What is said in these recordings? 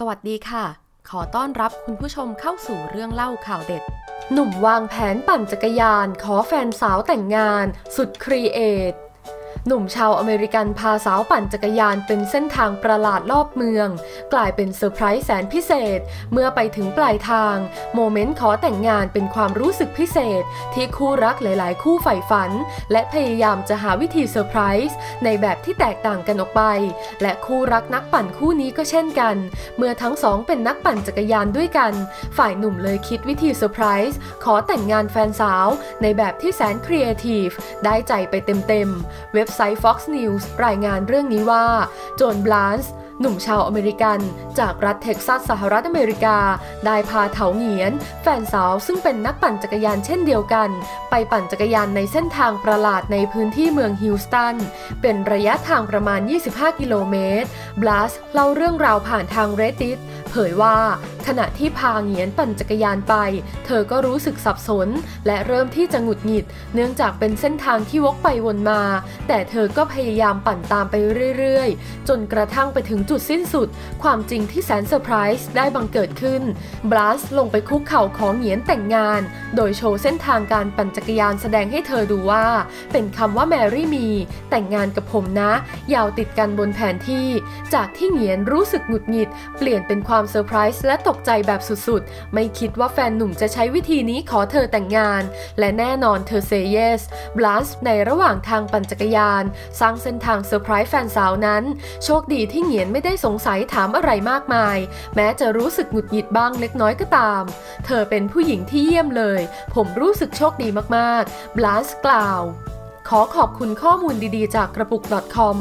สวัสดีค่ะ ขอต้อนรับคุณผู้ชมเข้าสู่เรื่องเล่าข่าวเด็ด หนุ่มวางแผนปั่นจักรยาน ขอแฟนสาวแต่งงาน สุด create หนุ่มชาวอเมริกันพาสาวปั่นจักรยานเป็นเส้นทางประหลาดรอบเมือง กลายเป็นเซอร์ไพรส์แสนพิเศษ เมื่อไปถึงปลายทาง โมเมนต์ขอแต่งงานเป็นความรู้สึกพิเศษ ที่คู่รักหลาย ๆ คู่ใฝ่ฝัน และพยายามจะหาวิธีเซอร์ไพรส์ในแบบที่แตกต่างกันออกไป และคู่รักนักปั่นคู่นี้ก็เช่นกัน เมื่อทั้งสองเป็นนักปั่นจักรยานด้วยกัน ฝ่ายหนุ่มเลยคิดวิธีเซอร์ไพรส์ขอแต่งงานแฟนสาว ในแบบที่แสนครีเอทีฟได้ใจไปเต็ม ๆ เว็บไซต์ Fox News รายงานเรื่องนี้ว่า โจนบลานส์หนุ่มชาวอเมริกัน จากรัฐเท็กซัสสหรัฐอเมริกา ได้พาเถาเหงียน แฟนสาวซึ่งเป็นนักปั่นจักรยานเช่นเดียวกัน ไปปั่นจักรยานในเส้นทางประหลาดในพื้นที่เมืองฮิวสตัน เป็นระยะทางประมาณ 25 กิโลเมตร บลัสเล่าเรื่องราวผ่านทาง Reddit เผยว่า ขณะที่พาเงียนปั่นจักรยานไป เธอก็รู้สึกสับสน และเริ่มที่จะหงุดหงิด เนื่องจากเป็นเส้นทางที่วกไปวนมา แต่เธอก็พยายามปั่นตามไปเรื่อยๆ จนกระทั่งไปถึงจุดสิ้นสุด ความจริงที่แสนเซอร์ไพรส์ได้บังเกิดขึ้นบลัสลงไปคุกเข่าขอเหงียนแต่งงาน โดยโชว์เส้นทางการปั่นจักรยานแสดงให้เธอดูว่า เป็นคำว่า Marry me แต่งงานกับผมนะ ยาวติดกันบนแผนที่ จากที่เหงียนรู้สึกหงุดหงิด เปลี่ยนเป็นความเซอร์ไพรส์และตกใจแบบสุดๆ ไม่คิดว่าแฟนหนุ่มจะใช้วิธีนี้ขอเธอแต่งงาน และแน่นอนเธอ Say Yes บลัสในระหว่างทางปั่นจักรยาน สร้างเส้นทางเซอร์ไพรส์แฟนสาวนั้น โชคดีที่เหงียนไม่ได้สงสัยถามอะไรมากมาย แม้จะรู้สึกหงุดหงิดบ้างเล็กน้อยก็ตาม เธอเป็นผู้หญิงที่เยี่ยมเลย ผมรู้สึกโชคดีมากๆบลัสกล่าว ขอขอบคุณข้อมูลดีๆ จากกระปุก .com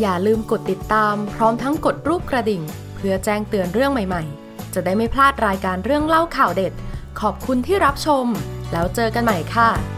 อย่าลืมกดติดตามพร้อมทั้งกดรูปกระดิ่ง เพื่อแจ้งเตือนเรื่องใหม่ ๆ จะได้ไม่พลาดรายการเรื่องเล่าข่าวเด็ด ขอบคุณที่รับชม แล้วเจอกันใหม่ค่ะ